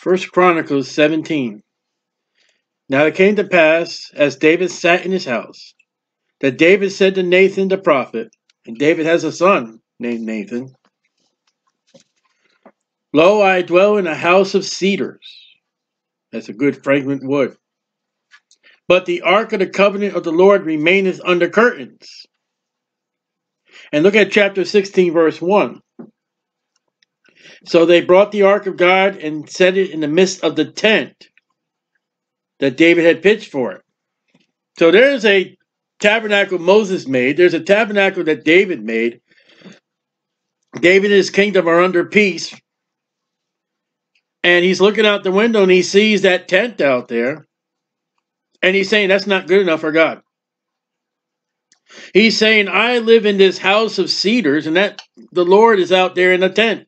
First Chronicles 17. Now it came to pass, as David sat in his house, that David said to Nathan the prophet, and David has a son named Nathan, Lo, I dwell in a house of cedars. That's a good fragrant wood. But the ark of the covenant of the Lord remaineth under curtains. And look at chapter 16, verse 1. So they brought the ark of God and set it in the midst of the tent that David had pitched for it. So there's a tabernacle Moses made, there's a tabernacle that David made. David and his kingdom are under peace. And he's looking out the window and he sees that tent out there. And he's saying that's not good enough for God. He's saying, I live in this house of cedars, and that the Lord is out there in a tent.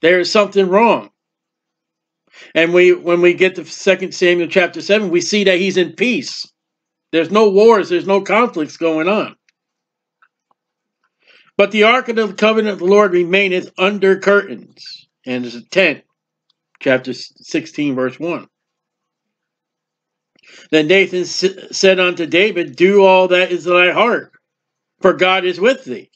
There is something wrong. And we when we get to Second Samuel chapter 7, we see that he's in peace. There's no wars, there's no conflicts going on. But the ark of the covenant of the Lord remaineth under curtains. And there's a tent, chapter 16, verse 1. Then Nathan said unto David, Do all that is in thy heart, for God is with thee.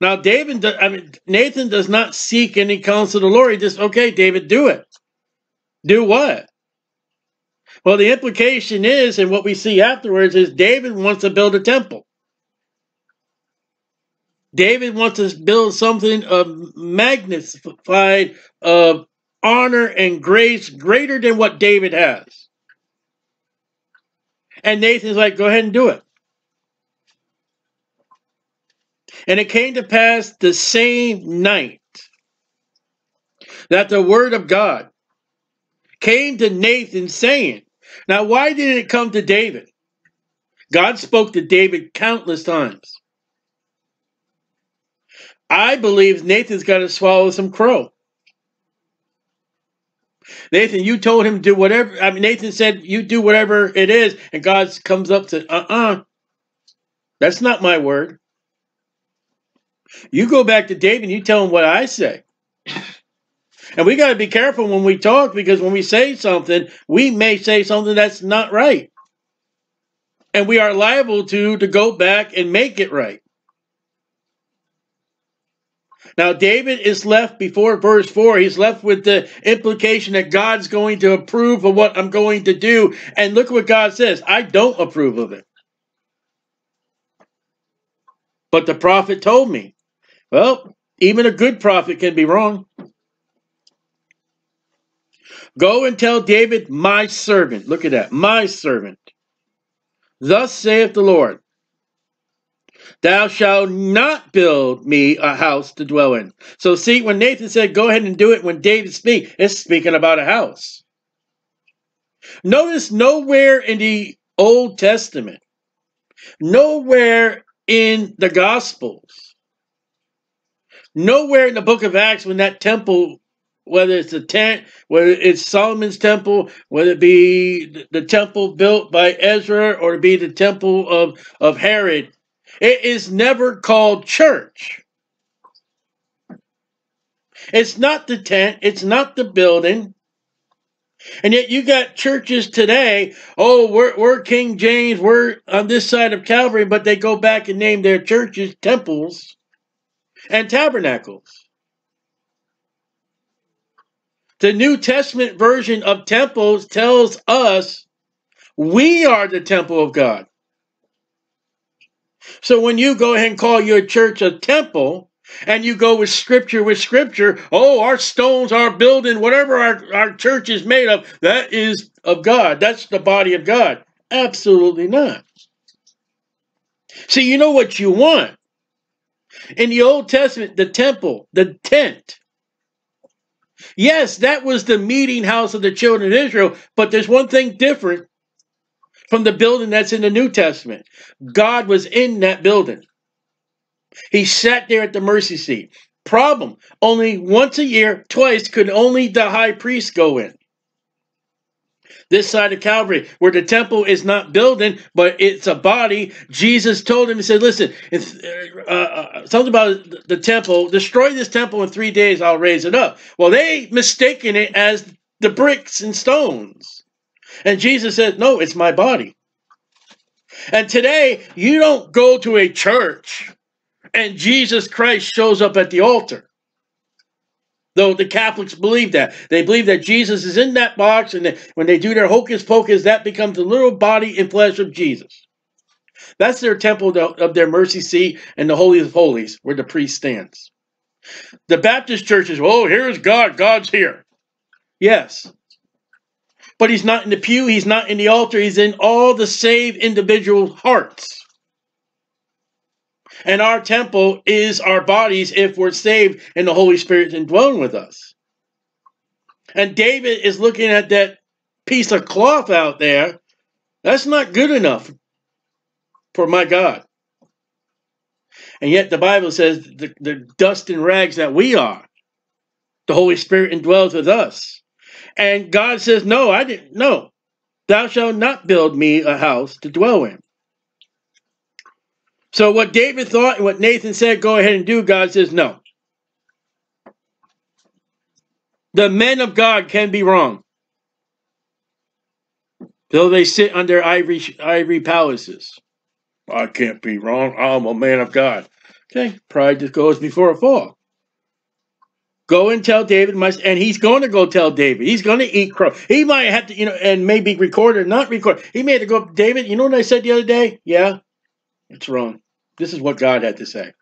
Now, David, I mean, Nathan does not seek any counsel of the Lord. He just, okay, David, do it. Do what? Well, the implication is, and what we see afterwards, is David wants to build a temple. David wants to build something of magnified, of honor and grace greater than what David has. And Nathan's like, go ahead and do it. And it came to pass the same night that the word of God came to Nathan saying, Now, why didn't it come to David? God spoke to David countless times. I believe Nathan's got to swallow some crow. Nathan, you told him to do whatever. I mean, Nathan said, you do whatever it is. And God comes up to, uh uh-uh, uh, that's not my word. You go back to David and you tell him what I say. And we got to be careful when we talk because when we say something, we may say something that's not right. And we are liable to to go back and make it right. Now, David is left before verse 4. He's left with the implication that God's going to approve of what I'm going to do. And look what God says I don't approve of it. But the prophet told me. Well, even a good prophet can be wrong. Go and tell David, my servant. Look at that, my servant. Thus saith the Lord Thou shalt not build me a house to dwell in. So, see, when Nathan said, Go ahead and do it, when David speak, it's speaking about a house. Notice nowhere in the Old Testament, nowhere in the Gospels, nowhere in the book of Acts when that temple, whether it's a tent, whether it's Solomon's temple, whether it be the temple built by Ezra or be the temple of, of Herod, it is never called church. It's not the tent, it's not the building. And yet you got churches today, oh, we're, we're King James, we're on this side of Calvary, but they go back and name their churches temples and tabernacles. The New Testament version of temples tells us we are the temple of God. So when you go ahead and call your church a temple, and you go with scripture with scripture, oh, our stones, our building, whatever our, our church is made of, that is of God. That's the body of God. Absolutely not. See, you know what you want. In the Old Testament, the temple, the tent. Yes, that was the meeting house of the children of Israel, but there's one thing different from the building that's in the New Testament. God was in that building. He sat there at the mercy seat. Problem only once a year, twice, could only the high priest go in. This side of Calvary, where the temple is not building, but it's a body. Jesus told him, He said, "Listen, if, uh, uh, something about the temple. Destroy this temple in three days. I'll raise it up." Well, they mistaken it as the bricks and stones, and Jesus said, "No, it's my body." And today, you don't go to a church and Jesus Christ shows up at the altar. Though the Catholics believe that. They believe that Jesus is in that box, and when they do their hocus pocus, that becomes the little body and flesh of Jesus. That's their temple of their mercy seat and the Holy of Holies, where the priest stands. The Baptist churches, oh, here's God. God's here. Yes. But he's not in the pew, he's not in the altar, he's in all the saved individual hearts. And our temple is our bodies if we're saved and the Holy Spirit indwelling with us. And David is looking at that piece of cloth out there. That's not good enough for my God. And yet the Bible says the, the dust and rags that we are, the Holy Spirit indwells with us. And God says, No, I didn't. No, thou shalt not build me a house to dwell in. So what David thought and what Nathan said, go ahead and do, God says no. The men of God can be wrong. Though they sit under ivory, ivory palaces. I can't be wrong. I'm a man of God. Okay, pride just goes before a fall. Go and tell David, and he's going to go tell David. He's going to eat crow. He might have to, you know, and maybe record or not record. He may have to go, David, you know what I said the other day? Yeah, it's wrong. This is what God had to say.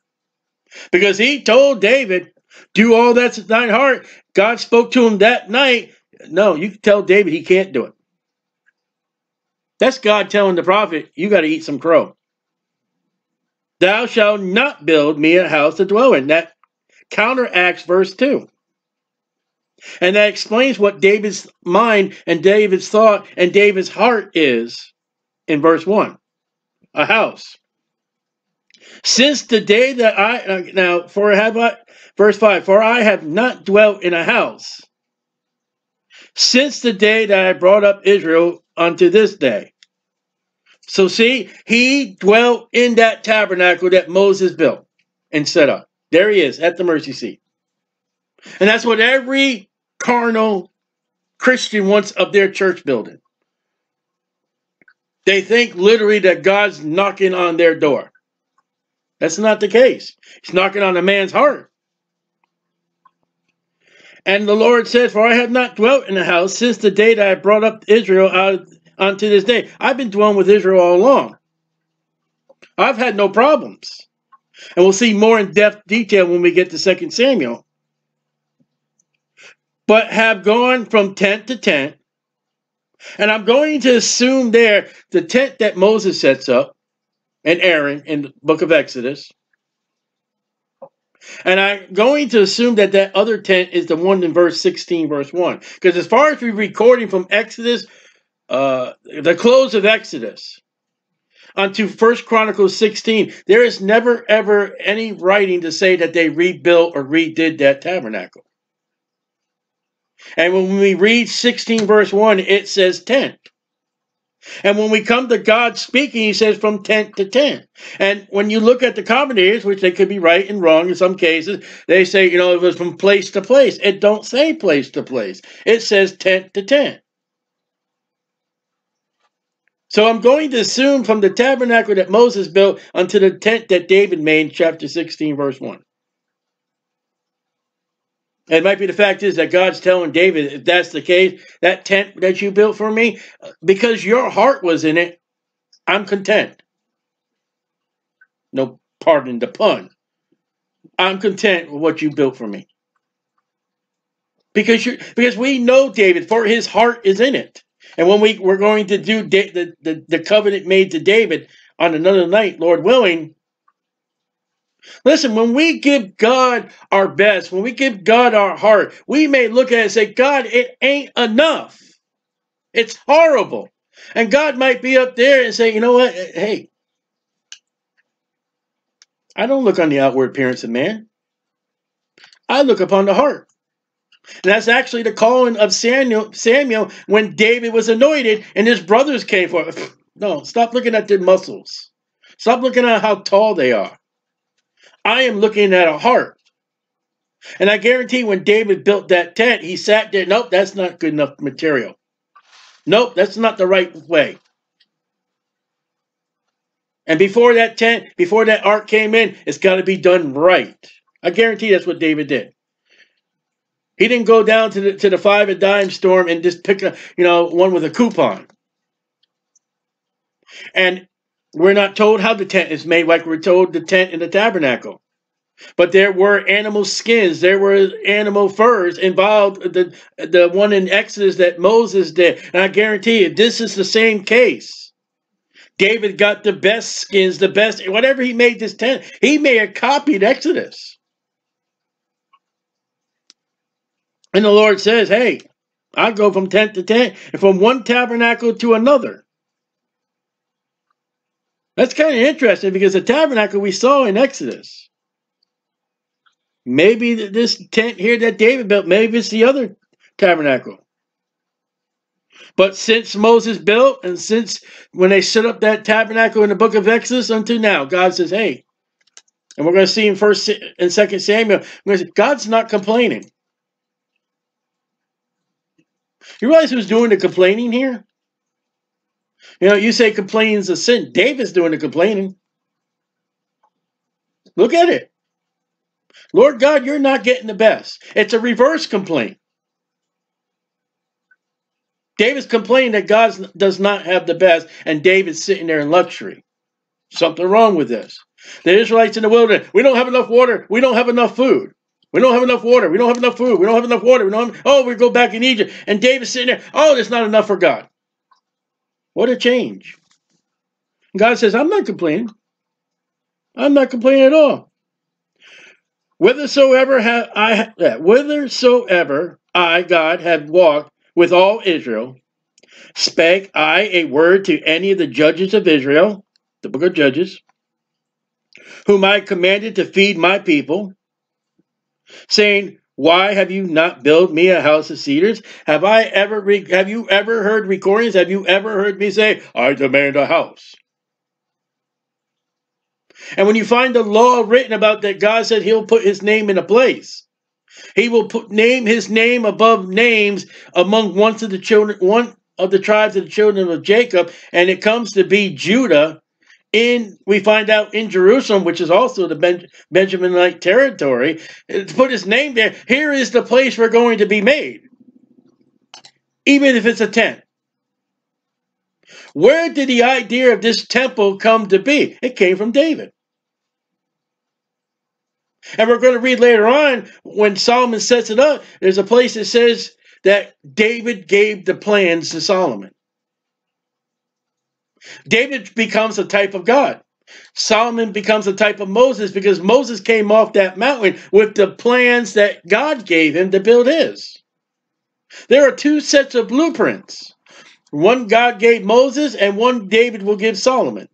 Because he told David, do all that's in thine heart. God spoke to him that night. No, you tell David he can't do it. That's God telling the prophet, you got to eat some crow. Thou shalt not build me a house to dwell in. That counteracts verse 2. And that explains what David's mind and David's thought and David's heart is in verse 1 a house. Since the day that I uh, now for have I verse five for I have not dwelt in a house since the day that I brought up Israel unto this day. So see, he dwelt in that tabernacle that Moses built and set up. There he is at the mercy seat. And that's what every carnal Christian wants of their church building. They think literally that God's knocking on their door. That's not the case. He's knocking on a man's heart. And the Lord said, For I have not dwelt in the house since the day that I brought up Israel out unto this day. I've been dwelling with Israel all along. I've had no problems. And we'll see more in depth detail when we get to 2 Samuel. But have gone from tent to tent. And I'm going to assume there the tent that Moses sets up and Aaron in the book of Exodus. And I'm going to assume that that other tent is the one in verse 16, verse 1. Because as far as we're recording from Exodus, uh, the close of Exodus, unto First Chronicles 16, there is never ever any writing to say that they rebuilt or redid that tabernacle. And when we read 16 verse 1, it says tent. And when we come to God speaking, he says from tent to tent. And when you look at the commentators, which they could be right and wrong in some cases, they say, you know, it was from place to place. It don't say place to place. It says tent to tent. So I'm going to assume from the tabernacle that Moses built unto the tent that David made, chapter 16, verse 1. It might be the fact is that God's telling David, if that's the case, that tent that you built for me, because your heart was in it, I'm content. No, pardon the pun. I'm content with what you built for me. Because you because we know David, for his heart is in it. And when we, we're going to do the, the, the covenant made to David on another night, Lord willing, Listen, when we give God our best, when we give God our heart, we may look at it and say, God, it ain't enough. It's horrible. And God might be up there and say, you know what? Hey, I don't look on the outward appearance of man. I look upon the heart. And that's actually the calling of Samuel, Samuel when David was anointed and his brothers came for. No, stop looking at their muscles. Stop looking at how tall they are. I am looking at a heart. And I guarantee when David built that tent, he sat there, nope, that's not good enough material. Nope, that's not the right way. And before that tent, before that ark came in, it's got to be done right. I guarantee that's what David did. He didn't go down to the to the five and dime store and just pick a you know one with a coupon. And we're not told how the tent is made, like we're told the tent in the tabernacle. But there were animal skins, there were animal furs involved. The the one in Exodus that Moses did, and I guarantee you, this is the same case. David got the best skins, the best whatever he made this tent. He may have copied Exodus. And the Lord says, Hey, I go from tent to tent and from one tabernacle to another. That's kind of interesting because the tabernacle we saw in Exodus. Maybe this tent here that David built, maybe it's the other tabernacle. But since Moses built and since when they set up that tabernacle in the book of Exodus until now, God says, hey, and we're going to see in first and second Samuel, God's not complaining. You realize who's doing the complaining here? You know, you say complaining is a sin. David's doing the complaining. Look at it. Lord God, you're not getting the best. It's a reverse complaint. David's complaining that God does not have the best, and David's sitting there in luxury. Something wrong with this. The Israelites in the wilderness, we don't have enough water, we don't have enough food. We don't have enough water. We don't have enough food. We don't have enough water. We don't have, oh, we go back in Egypt. And David's sitting there. Oh, there's not enough for God. What a change. God says, I'm not complaining. I'm not complaining at all. Whithersoever have I whithersoever I, God, have walked with all Israel, spake I a word to any of the judges of Israel, the book of Judges, whom I commanded to feed my people, saying, why have you not built me a house of cedars? Have I ever have you ever heard recordings? Have you ever heard me say, I demand a house? And when you find the law written about that God said he'll put his name in a place. He will put name his name above names among one of the children one of the tribes of the children of Jacob, and it comes to be Judah, in we find out in Jerusalem, which is also the ben, Benjaminite territory, to put his name there. Here is the place we're going to be made, even if it's a tent. Where did the idea of this temple come to be? It came from David. And we're going to read later on when Solomon sets it up, there's a place that says that David gave the plans to Solomon. David becomes a type of God. Solomon becomes a type of Moses because Moses came off that mountain with the plans that God gave him to build his. There are two sets of blueprints. One God gave Moses, and one David will give Solomon.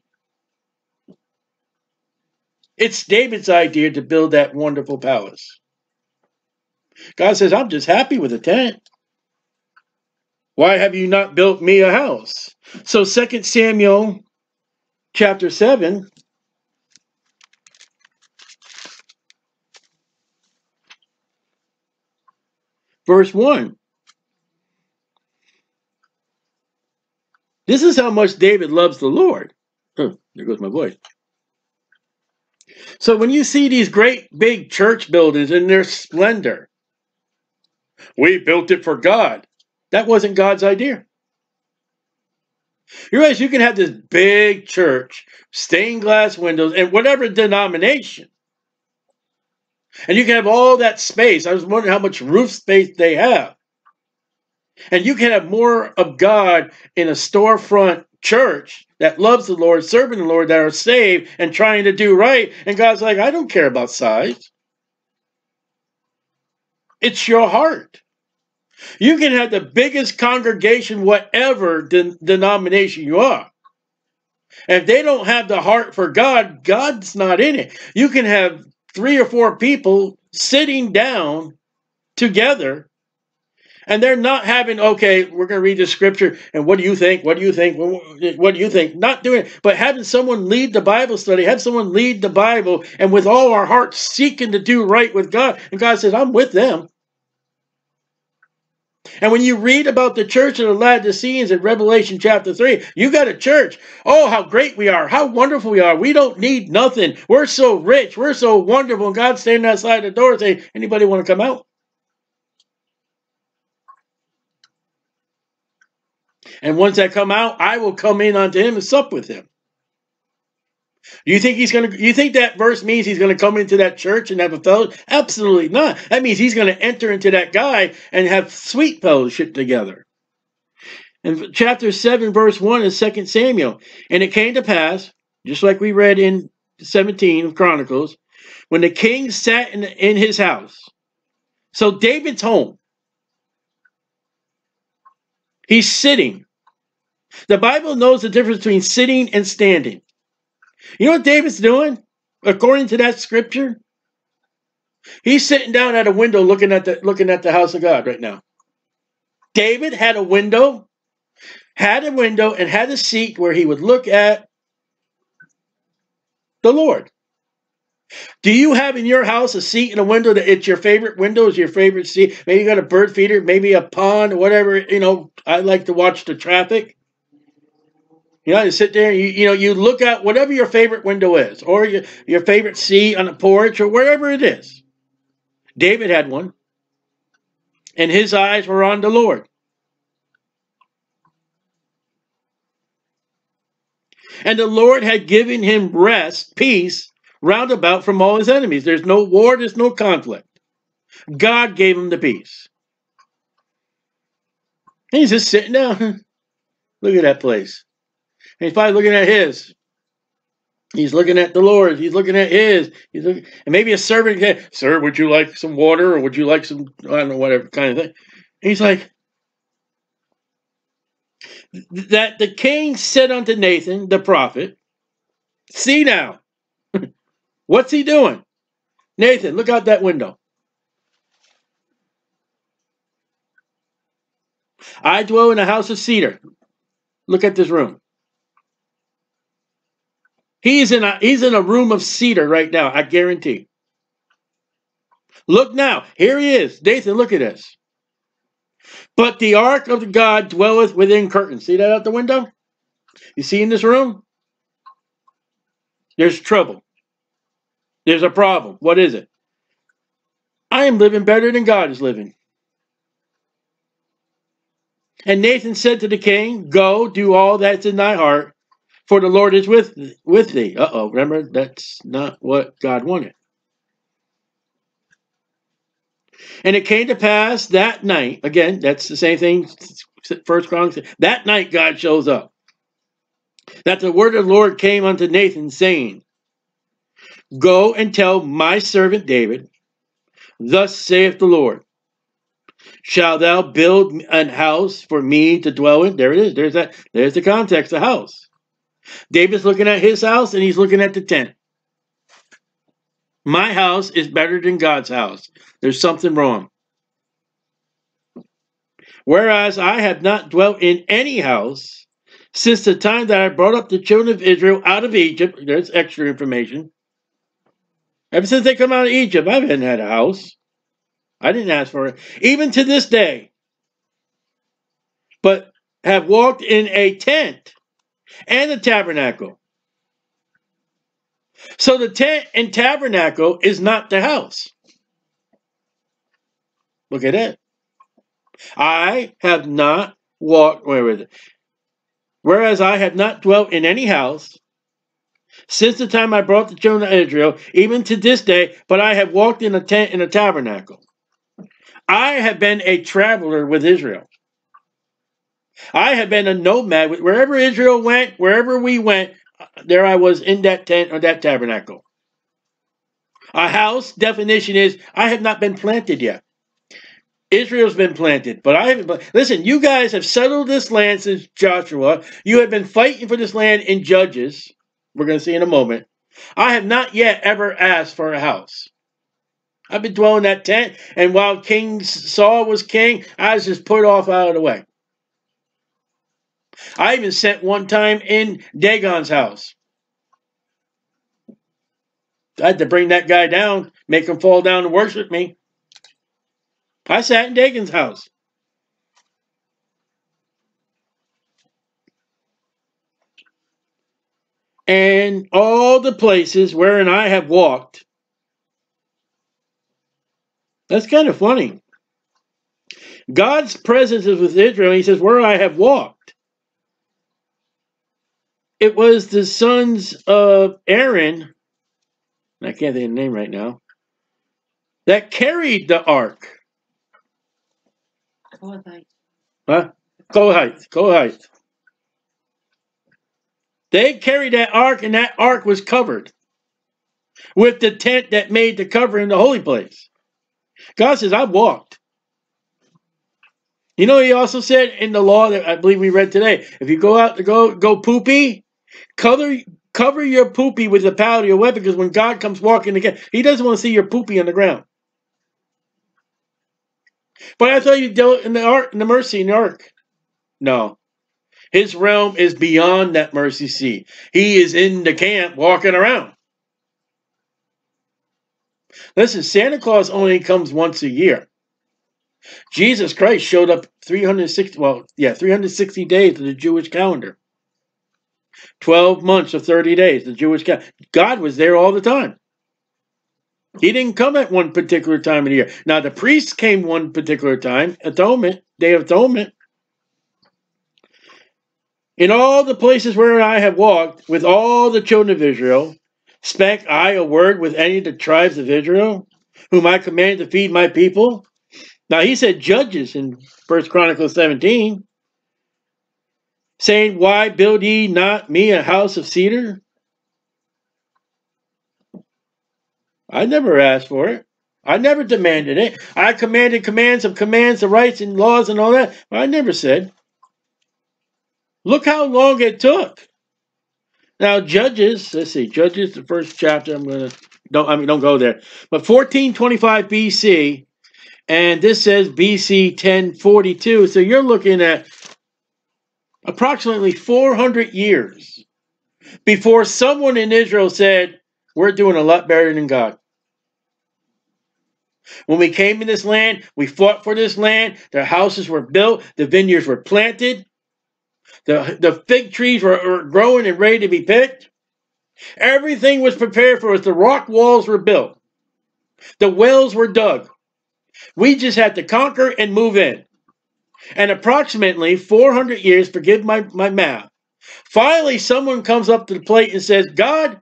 It's David's idea to build that wonderful palace. God says, I'm just happy with a tent. Why have you not built me a house? So Second Samuel chapter 7 verse 1. This is how much David loves the Lord. There goes my voice. So when you see these great big church buildings in their splendor, we built it for God. That wasn't God's idea. You realize you can have this big church, stained glass windows, and whatever denomination. And you can have all that space. I was wondering how much roof space they have. And you can have more of God in a storefront church that loves the Lord, serving the Lord, that are saved and trying to do right. And God's like, I don't care about size. It's your heart. You can have the biggest congregation, whatever de- denomination you are. If they don't have the heart for God, God's not in it. You can have three or four people sitting down together And they're not having, okay, we're going to read the scripture, and what do you think? What do you think? What do you think? Not doing it, but having someone lead the Bible study, have someone lead the Bible, and with all our hearts seeking to do right with God. And God says, I'm with them. And when you read about the church of the Laodiceans in Revelation chapter 3, you got a church. Oh, how great we are. How wonderful we are. We don't need nothing. We're so rich. We're so wonderful. And God's standing outside the door saying, anybody want to come out? And once I come out, I will come in unto him and sup with him. You think he's gonna? You think that verse means he's gonna come into that church and have a fellowship? Absolutely not. That means he's gonna enter into that guy and have sweet fellowship together. In chapter seven, verse one is Second Samuel, and it came to pass, just like we read in seventeen of Chronicles, when the king sat in, in his house. So David's home. He's sitting. The Bible knows the difference between sitting and standing. You know what David's doing? According to that scripture? He's sitting down at a window looking at the looking at the house of God right now. David had a window, had a window, and had a seat where he would look at the Lord. Do you have in your house a seat and a window that it's your favorite window, is your favorite seat? Maybe you got a bird feeder, maybe a pond, whatever. You know, I like to watch the traffic. You know, you sit there, you, you know, you look at whatever your favorite window is, or your, your favorite seat on the porch, or wherever it is. David had one, and his eyes were on the Lord. And the Lord had given him rest, peace, roundabout from all his enemies. There's no war, there's no conflict. God gave him the peace. And he's just sitting down. Look at that place. He's probably looking at his. He's looking at the Lord. He's looking at his. He's looking, and maybe a servant can, sir, would you like some water or would you like some, I don't know, whatever kind of thing. And he's like, that the king said unto Nathan, the prophet, see now, what's he doing? Nathan, look out that window. I dwell in a house of cedar. Look at this room. He's in a he's in a room of cedar right now, I guarantee. Look now, here he is. Nathan, look at this. But the ark of God dwelleth within curtains. See that out the window? You see in this room? There's trouble. There's a problem. What is it? I am living better than God is living. And Nathan said to the king, Go, do all that's in thy heart, for the Lord is with with thee. Uh oh, remember that's not what God wanted. And it came to pass that night, again, that's the same thing, First Chronicles, that night God shows up. That the word of the Lord came unto Nathan, saying, Go and tell my servant David, Thus saith the Lord, Shall thou build an house for me to dwell in? There it is. There's that. There's the context, the house. David's looking at his house and he's looking at the tent. My house is better than God's house. There's something wrong. Whereas I have not dwelt in any house since the time that I brought up the children of Israel out of Egypt. There's extra information. Ever since they come out of Egypt, I haven't had a house. I didn't ask for it. Even to this day. But have walked in a tent and the tabernacle. So the tent and tabernacle is not the house. Look at it. I have not walked, where is it? Whereas I have not dwelt in any house since the time I brought the children of Israel, even to this day, but I have walked in a tent in a tabernacle. I have been a traveler with Israel. I have been a nomad. Wherever Israel went, wherever we went, there I was in that tent or that tabernacle. A house definition is I have not been planted yet. Israel's been planted, but I haven't. Listen, you guys have settled this land since Joshua. You have been fighting for this land in Judges. We're going to see in a moment. I have not yet ever asked for a house. I've been dwelling in that tent, and while King Saul was king, I was just put off out of the way. I even sent one time in Dagon's house. I had to bring that guy down, make him fall down and worship me. I sat in Dagon's house. And all the places wherein I have walked. That's kind of funny. God's presence is with Israel. He says, Where I have walked. It was the sons of Aaron, I can't think of the name right now, that carried the ark. Kohathite. Huh? Kohathite. Kohathite. They carried that ark, and that ark was covered with the tent that made the cover in the holy place. God says, I've walked. You know, he also said in the law that I believe we read today, if you go out to go go poopy, cover cover your poopy with the powder of your weapon, because when God comes walking again, he doesn't want to see your poopy on the ground. But I thought you dealt in the ark, in the mercy in the ark. No. His realm is beyond that mercy seat. He is in the camp walking around. Listen, Santa Claus only comes once a year. Jesus Christ showed up 360, well, yeah, 360 days of the Jewish calendar. 12 months or 30 days, the Jewish calendar. God was there all the time. He didn't come at one particular time of the year. Now, the priests came one particular time, atonement, day of atonement. In all the places where I have walked with all the children of Israel, spake I a word with any of the tribes of Israel, whom I commanded to feed my people. Now he said judges in First Chronicles 17, saying, Why build ye not me a house of cedar? I never asked for it. I never demanded it. I commanded commands of commands, the rights and laws and all that. I never said. Look how long it took. Now, Judges, let's see, Judges, the first chapter, I'm going to, don't, I mean, don't go there. But 1425 BC, and this says BC 1042. So you're looking at approximately 400 years before someone in Israel said, we're doing a lot better than God. When we came in this land, we fought for this land. The houses were built, the vineyards were planted, the, the fig trees were, were growing and ready to be picked. Everything was prepared for us. The rock walls were built, the wells were dug. We just had to conquer and move in. And approximately 400 years, forgive my, my math, finally someone comes up to the plate and says, God,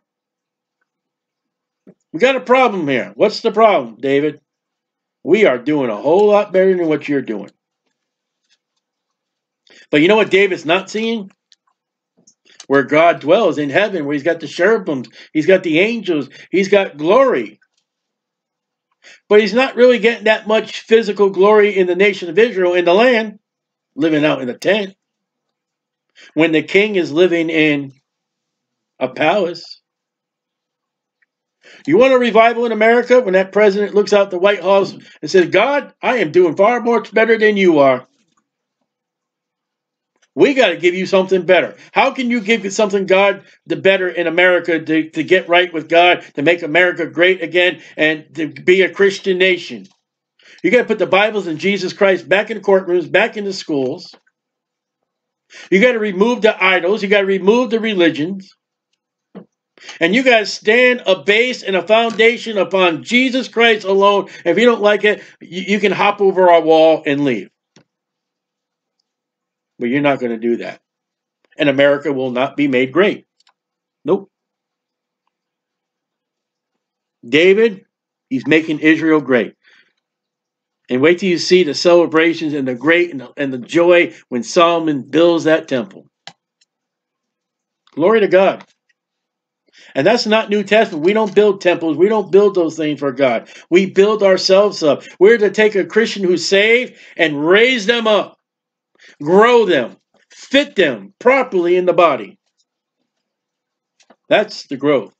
we got a problem here. What's the problem, David? We are doing a whole lot better than what you're doing. But you know what David's not seeing? Where God dwells in heaven, where he's got the cherubims, he's got the angels, he's got glory. But he's not really getting that much physical glory in the nation of Israel, in the land, living out in a tent. When the king is living in a palace, you want a revival in America when that president looks out the White House and says, God, I am doing far much better than you are. We got to give you something better. How can you give something God the better in America to, to get right with God, to make America great again, and to be a Christian nation? You got to put the Bibles and Jesus Christ back in the courtrooms, back in the schools. You got to remove the idols. You got to remove the religions. And you guys stand a base and a foundation upon Jesus Christ alone. If you don't like it, you, you can hop over our wall and leave. But you're not going to do that. And America will not be made great. Nope. David, he's making Israel great. And wait till you see the celebrations and the great and the, and the joy when Solomon builds that temple. Glory to God. And that's not New Testament. We don't build temples. We don't build those things for God. We build ourselves up. We're to take a Christian who's saved and raise them up, grow them, fit them properly in the body. That's the growth.